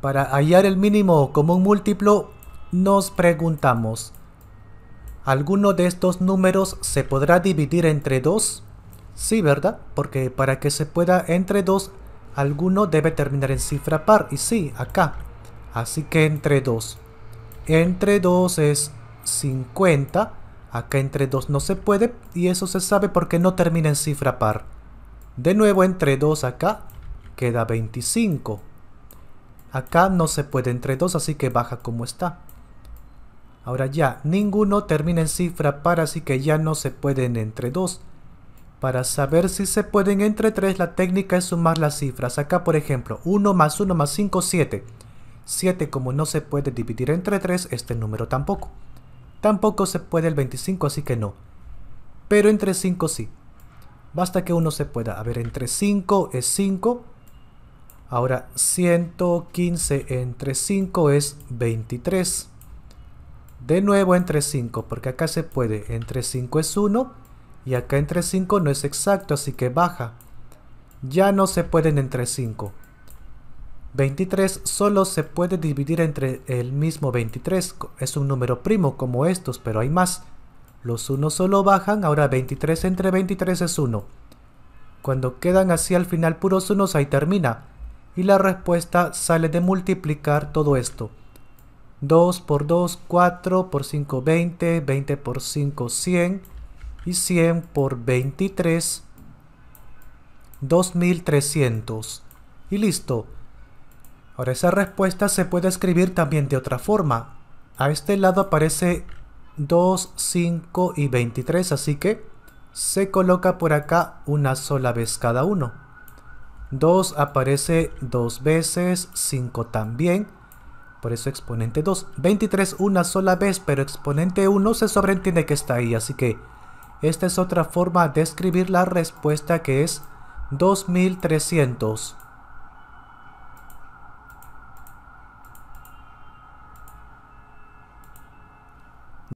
Para hallar el mínimo común múltiplo, nos preguntamos, ¿alguno de estos números se podrá dividir entre 2? Sí, ¿verdad? Porque para que se pueda entre 2, alguno debe terminar en cifra par. Y sí, acá. Así que entre 2. Entre 2 es 50. Acá entre 2 no se puede. Y eso se sabe porque no termina en cifra par. De nuevo entre 2 acá queda 25. Acá no se puede entre 2, así que baja como está. Ahora ya, ninguno termina en cifra par, así que ya no se pueden entre 2. Para saber si se pueden entre 3, la técnica es sumar las cifras. Acá, por ejemplo, 1 más 1 más 5, 7. 7 como no se puede dividir entre 3, este número tampoco. Tampoco se puede el 25, así que no. Pero entre 5 sí. Basta que uno se pueda. A ver, entre 5 es 5. Ahora 115 entre 5 es 23. De nuevo entre 5, porque acá se puede. Entre 5 es 1 y acá entre 5 no es exacto, así que baja. Ya no se pueden entre 5. 23 solo se puede dividir entre el mismo 23. Es un número primo como estos, pero hay más. Los 1 solo bajan, ahora 23 entre 23 es 1. Cuando quedan así al final puros unos, ahí termina. Y la respuesta sale de multiplicar todo esto. 2 por 2, 4 por 5, 20, 20 por 5, 100 y 100 por 23, 2300. Y listo. Ahora esa respuesta se puede escribir también de otra forma. A este lado aparece 2, 5 y 23, así que se coloca por acá una sola vez cada uno. 2 aparece dos veces, 5 también, por eso exponente 2. 23 una sola vez, pero exponente 1 se sobreentiende que está ahí, así que esta es otra forma de escribir la respuesta que es 2300.